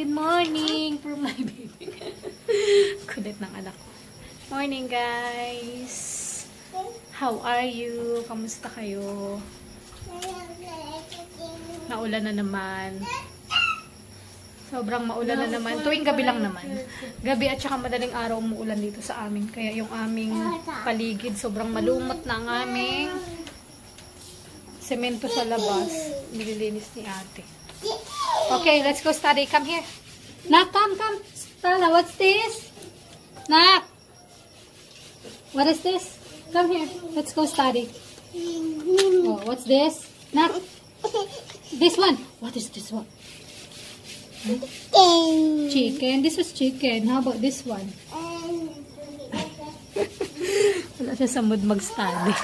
Good morning for my baby. Kulit ng anak ko. Morning, guys. How are you? Kamusta kayo? Naulan na naman. Sobrang maulan na naman. Tuwing gabi lang naman. Gabi at saka madaling araw umuulan dito sa amin. Kaya yung aming paligid, sobrang malumot na ang aming semento sa labas. Nililinis ni ate. Okay, let's go study. Come here. Nak, come, come. Stella, what's this? Nak. What is this? Come here. Let's go study. Oh, what's this? Nak. This one. What is this one? Chicken. This was chicken. How about this one? Wala siya sa mood mag-study.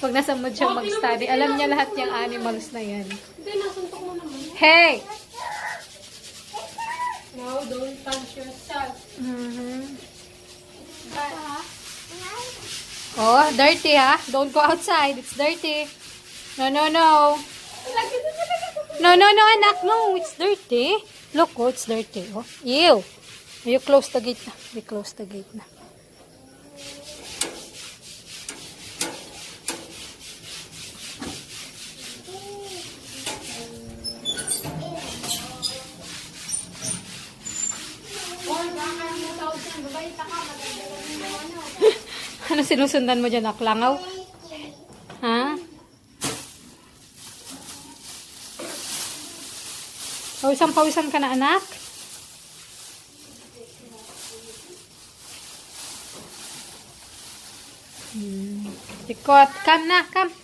Pag nasa mood siya mag-study, alam niya lahat yung animals na yan. Hindi, nasuntok mo naman. Hey! No, don't punch yourself. Mhm. Oh, dirty ha? Don't go outside. It's dirty. No, no, no. No, no, no, anak. No, it's dirty. Look, oh, it's dirty. Oh, ew. You close the gate na. We close the gate na. Sinusundan mo dyan, naklangaw? Ha? Pawisan-pawisan ka na, anak? Hmm. Ikot. Come na, come.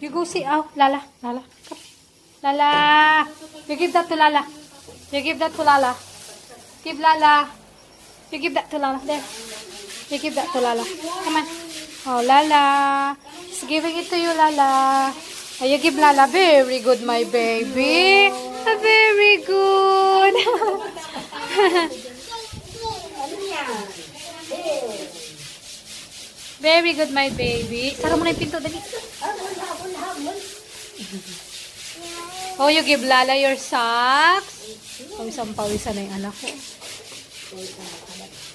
You go see. Oh, Lala. Lala. Come. Lala. You give that to Lala. You give that to Lala. Give Lala. You give that to Lala. There. You give that to Lala. Come on. Oh, Lala. She's giving it to you, Lala. Oh, you give Lala. Very good, my baby. Very good. Very good, my baby. Sara mo na yung pinto, dali. Oh, you give Lala your socks. Pawisan pawisan na yung anak ko.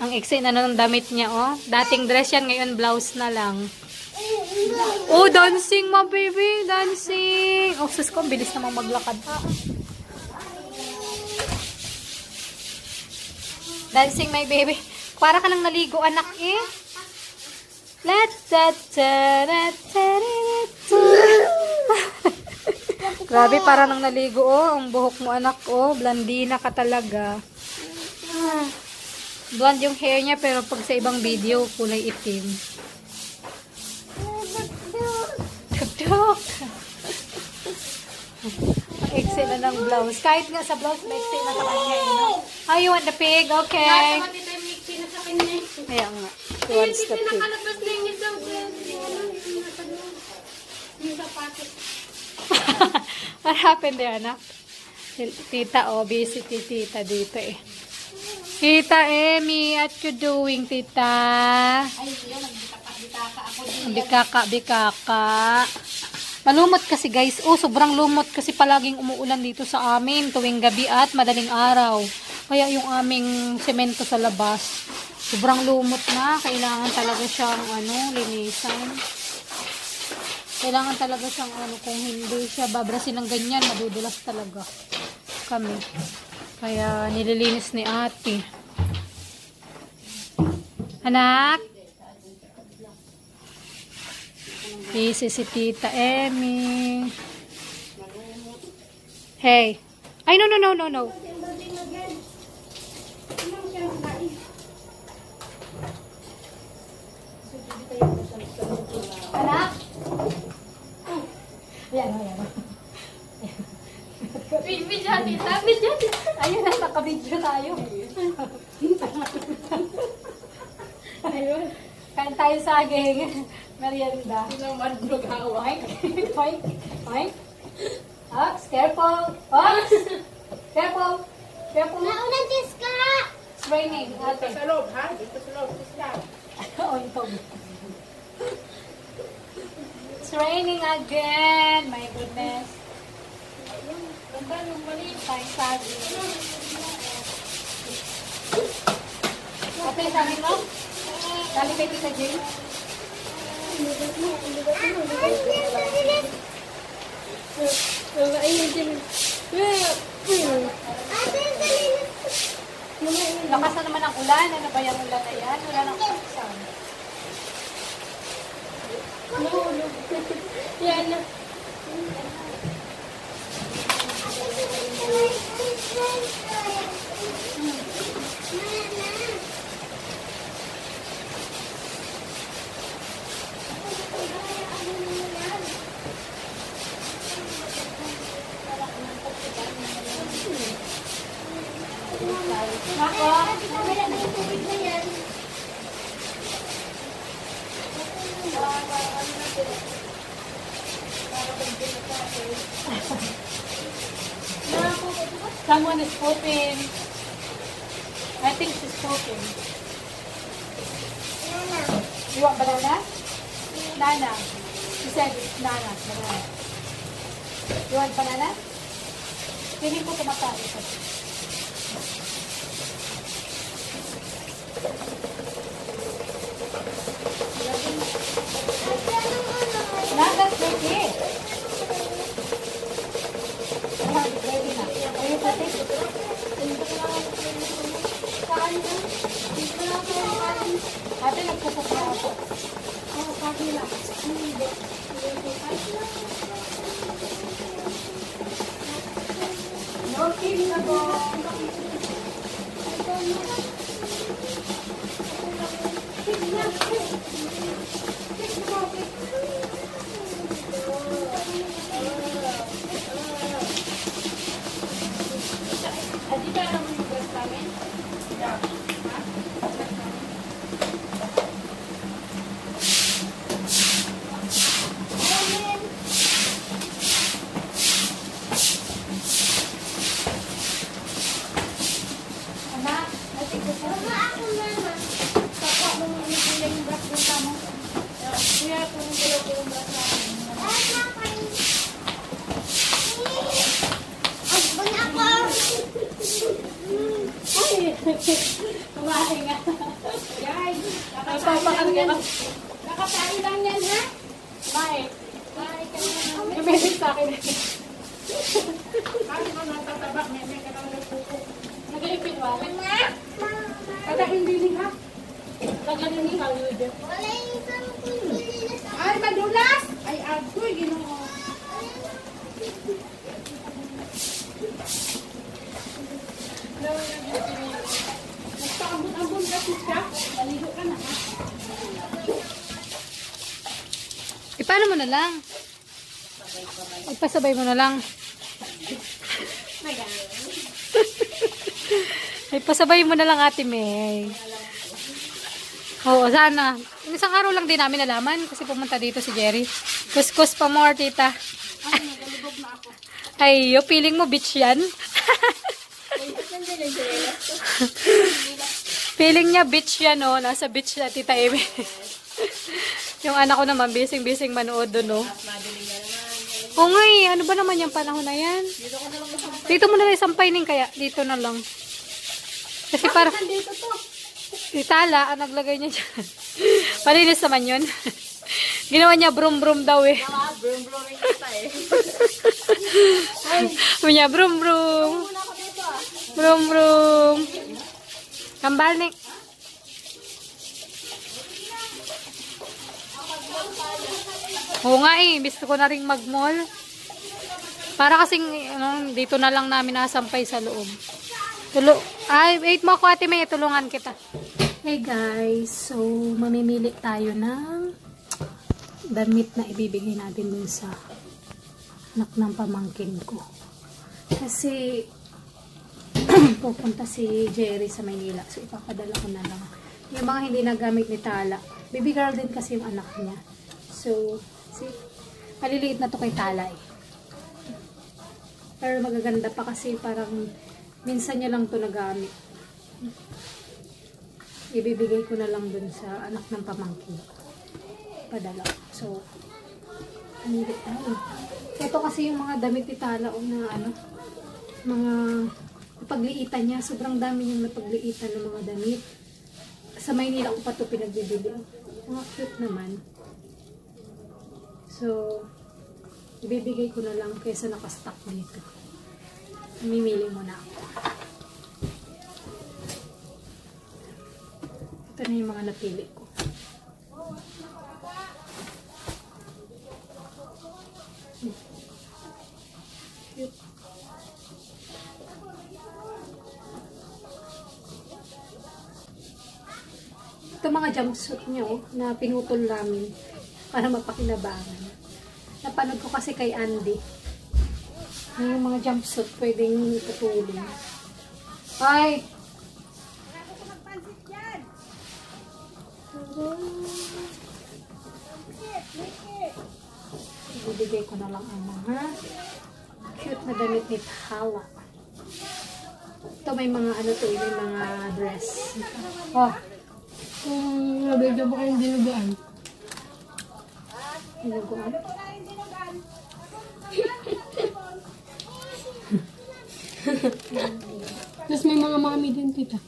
Ang iksi na ng damit niya, oh. Dating dress yan, ngayon blouse na lang. Oh, dancing, ma baby. Dancing. Oh, sus ko, bilis namang maglakad. Dancing, my baby. Para ka nang naligo, anak, eh. Ta ta Grabe, para nang naligo, oh. Ang buhok mo, anak, oh. Blandina ka talaga. Ah. Blonde yung hair niya, pero pag sa ibang video, kulay itim. Tuktok! Excel na ng blouse. Kahit nga sa blouse, may excel na sa kanya. Know? Oh, you want the pig? Okay. Kanya. Kaya nga. She wants the pig. nakalabas na yung isang yung nasa loob. Yung sapatos. What happened there, anak? Tita, oh, busy si tita dito eh. Tita Emmy, what you doing, tita? Ay, yun, nagbitaka-bitaka ako din. Bikaka, bikaka. Malumot kasi guys. Oh, sobrang lumot kasi palaging umuulan dito sa amin tuwing gabi at madaling araw. Kaya yung aming semento sa labas, sobrang lumot na. Kailangan talaga siyang ano, linisan. Kailangan talaga siyang ano, kung hindi siya babrasin ng ganyan, madudulas talaga kami. Kaya nililinis ni ate. Anak? Busy si Tita Emmy. Hey. Ay, no, no, no, no, no. Anak? Ayan, ayan. Video, tita. Video, tayo. Ayun. Kain tayo saging. Merienda. naman nagawa. Oink. Oink. Oink. Ox, careful. Ox. Careful. Careful. Naulan ka! It's raining. Ate. Sa loob, ha? Dito sa loob. Stop. Ointog. It's raining again. My goodness. Ganda yung mali. Kain saging. Ate, dali mo? Dali kay Tita Jane? Lakas na naman ang ulan. Ano ba yung ulan na yan? Wala nang kapaksan. Yan na. Ako, Wala na yung tubig na yan. someone is pooping. I think she's pooping. You want banana? Nana. She said it's Nana. Banana. You want banana? Feeling ko kumakain ka. Nana, take it. Ah, ready na. Are you cutting? Ate, nagpupok na ako. Oo, kaki lang. Hindi. Okay na po. Adi ba naman yung breast namin? Anak, ati ko po. Mama, ako mama. Papa, nung nila yung breast ng tamo. Kuya, kung nila ko yung breast namin. Mama, kayo. Ay, bang ako. Ay, kumain nga. Guys, nakapapakalaga ka. Nakatayo lang yan, ha? Kumain. Ay, ka na. Yung message sa akin. Kasi kung natatabak, may may ka naman nagpupok. Nag-iipin ba? Mama? Katahin din ha? Kagaling ni Hollywood. Wala yung isang kundi sa Ay, madulas! Ay, agoy, ginoo. Nagpaambon-ambon kasi siya. Maligo ka na ha? Eh, paano mo na lang? Ipasabay mo na lang. Ipasabay mo na lang ate May. Oo, sana. Isang araw lang din namin nalaman kasi pumunta dito si Jerry. Kuskus pa more, tita. Ay, yung feeling mo bitch yan. feeling niya bitch yan, oh. Nasa beach na, tita Amy. Yung anak ko naman, bising-bising manood doon, oh. Oo nga eh, ano ba naman yung panahon na yan? Dito mo na lang isampay ning kaya. Dito na lang. Kasi para... Dito to. Itala, ang naglagay niya dyan. Malinis naman yun. Ginawa niya brum-brum daw eh. Brum-brum kita eh. Niya brum-brum. Brum-brum. Kambal ni. Oo nga eh, gusto ko na rin mag-mall. Para kasing ano, dito na lang namin nasampay sa loob. Tulo Ay, wait mo ako ate may tulungan kita. Hey guys, so mamimili tayo ng damit na ibibigay natin dun sa anak ng pamangkin ko. Kasi pupunta si Jerry sa Maynila. So ipapadala ko na lang. Yung mga hindi nagamit ni Tala. Baby girl din kasi yung anak niya. So, si maliliit na to kay Tala eh. Pero magaganda pa kasi parang minsan niya lang to nagamit. Ibibigay ko na lang dun sa anak ng pamangkin. Padala. So, Panilit tayo. Ito kasi yung mga damit ni Tala o na ano, mga napagliitan niya. Sobrang dami niyang napagliitan ng mga damit. Sa Maynila ko pa ito pinagbibili. Mga cute naman. So, ibibigay ko na lang kaysa nakastock dito. Mimili muna ako. Ito na yung mga napili ko. Ito mga jumpsuit nyo na pinutol namin para mapakinabangan. Napanood ko kasi kay Andy. Yung mga jumpsuit pwedeng itutulong. Ay! Ibibigay ko na lang ang mga cute na damit ni Tala. Ito may mga ano to, may mga dress. Oh, Kung nabigyan mo kayong dinugaan. Hinuguan. Tapos may mga mami din, tita.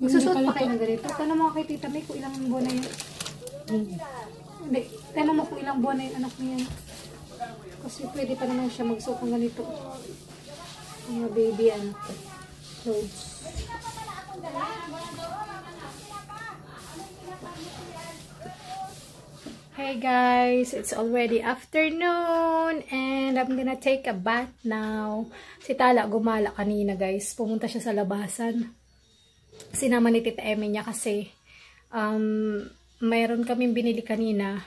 Magsusot pa kayo ng ganito. Tanong mo kay Tita May kung ilang buwan na yun. Hindi. Tanong mo kung ilang buwan na yung anak niya. Kasi pwede pa naman siya magsuot ng ganito. Mga baby ano. Clothes. Hey guys, it's already afternoon and I'm gonna take a bath now. Si Tala gumala kanina guys. Pumunta siya sa labasan sinama ni Tita Emmy niya kasi um, mayroon kaming binili kanina.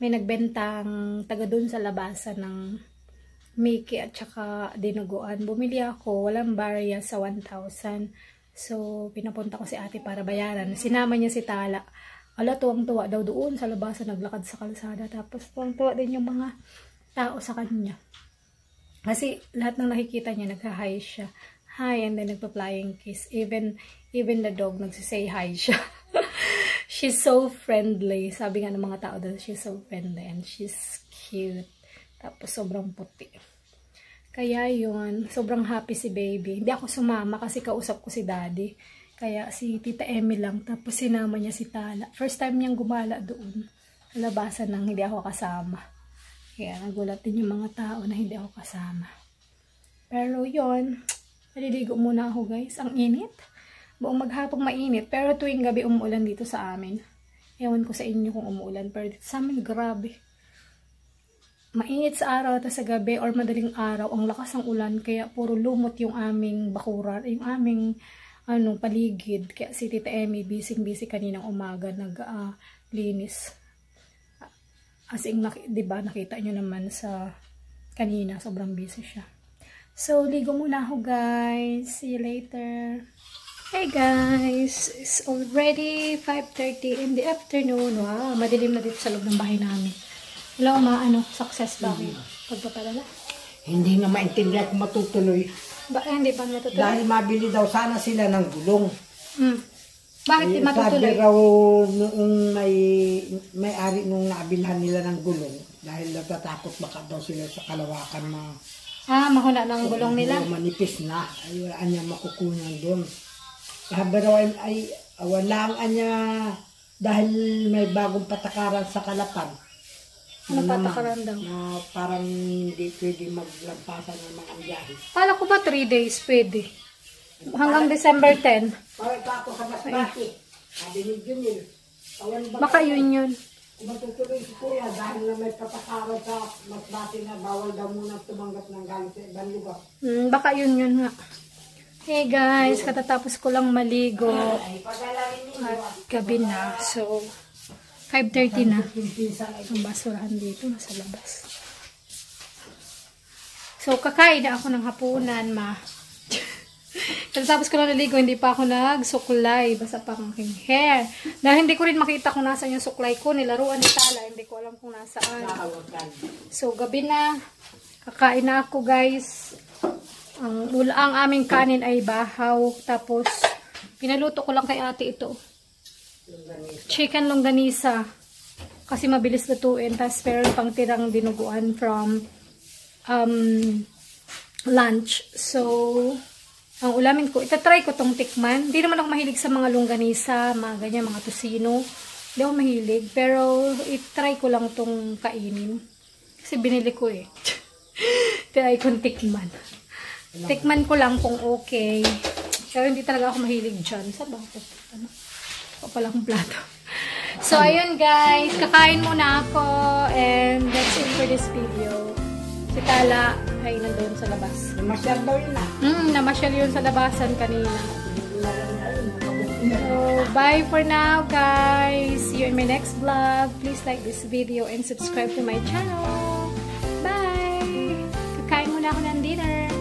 May nagbentang taga dun sa labasan ng Mickey at saka dinuguan. Bumili ako, walang barya sa 1,000. So, pinapunta ko si ate para bayaran. Sinama niya si Tala. Ala, tuwang-tuwa daw doon sa labasan, naglakad sa kalsada. Tapos, tuwang-tuwa din yung mga tao sa kanya. Kasi lahat ng nakikita niya, nagka-hi siya. Hi, and then nagpa-flying kiss. Even, even the dog, nagsisay hi siya. she's so friendly. Sabi nga ng mga tao doon, she's so friendly and she's cute. Tapos sobrang puti. Kaya yun, sobrang happy si baby. Hindi ako sumama kasi kausap ko si daddy. Kaya si Tita Emmy lang. Tapos sinama niya si Tala. First time niyang gumala doon. Sa labasan nang hindi ako kasama. Kaya nagulat din yung mga tao na hindi ako kasama. Pero yon maliligo muna ako guys. Ang init. Buong maghapong mainit. Pero tuwing gabi umuulan dito sa amin. Ewan ko sa inyo kung umuulan. Pero dito sa amin, grabe. Mainit sa araw at sa gabi or madaling araw. Ang lakas ng ulan. Kaya puro lumot yung aming bakuran. Yung aming ano, paligid. Kaya si Tita Emmy, busy-busy kaninang umaga, nag-linis. As in, nak- di ba, nakita nyo naman sa kanina, sobrang busy siya. So, ligo muna ako, guys. See you later. Hey, guys. It's already 5.30 in the afternoon. Wow, madilim na dito sa loob ng bahay namin. Hello, ma, ano, success ba kayo? Pagpapalala? Hindi na maintindihan kung matutuloy. Ba, eh, hindi pa matutuloy? Dahil mabili daw sana sila ng gulong. Hmm. Bakit di Eh, matutuloy? Sabi raw noong may, may ari nung naabilhan nila ng gulong dahil natatakot baka daw sila sa kalawakan na Ah, mahuna ng gulong nila. Manipis na. Ay, wala niya makukunan doon. Sabi raw ay, ay wala ang anya dahil may bagong patakaran sa Kalapan. Ano patakaran daw? Na parang hindi pwede maglampasan ng mga biyahe. Kala ko ba 3 days pwede? Hanggang December 10. Parang ako sa Masbate. Sabi ni Junil, Baka yun yun. matutuloy si Kuya dahil na may patakaran sa Masbate na bawal daw muna tumanggap ng galing sa ibang lugar. Hmm, baka yun yun nga. Hey guys, katatapos ko lang maligo. At gabi na. So, 5.30 na. Ang basurahan dito, nasa labas. So, kakain na ako ng hapunan, ma. Katatapos ko lang naligo, hindi pa ako nagsuklay. Basta pa ang aking hair. Dahil hindi ko rin makita kung nasaan yung suklay ko. Nilaruan ni Tala, hindi ko alam kung nasaan. So, gabi na. Kakain na ako, guys. Ang, ang aming kanin ay bahaw. Tapos, pinaluto ko lang kay ate ito. Chicken longganisa. Kasi mabilis lutuin. Tapos, meron pang tirang dinuguan from um, lunch. So, ang ulamin ko. Itatry ko tong tikman. Hindi naman ako mahilig sa mga longganisa, mga ganyan, mga tusino. Hindi ako mahilig. Pero, itry ko lang tong kainin. Kasi binili ko eh. Try kong tikman. Tikman ko lang kung okay. Pero hindi talaga ako mahilig dyan. Saan ba ako? Ano? Ako palang plato. So, ayun guys. Kakain muna ako. And that's it for this video. Si Tala ay nandun sa labas. Masyad daw yun ah. Hmm, namasyal yun sa labasan kanina. So, bye for now, guys. See you in my next vlog. Please like this video and subscribe to my channel. Bye! Kakain muna ako ng dinner.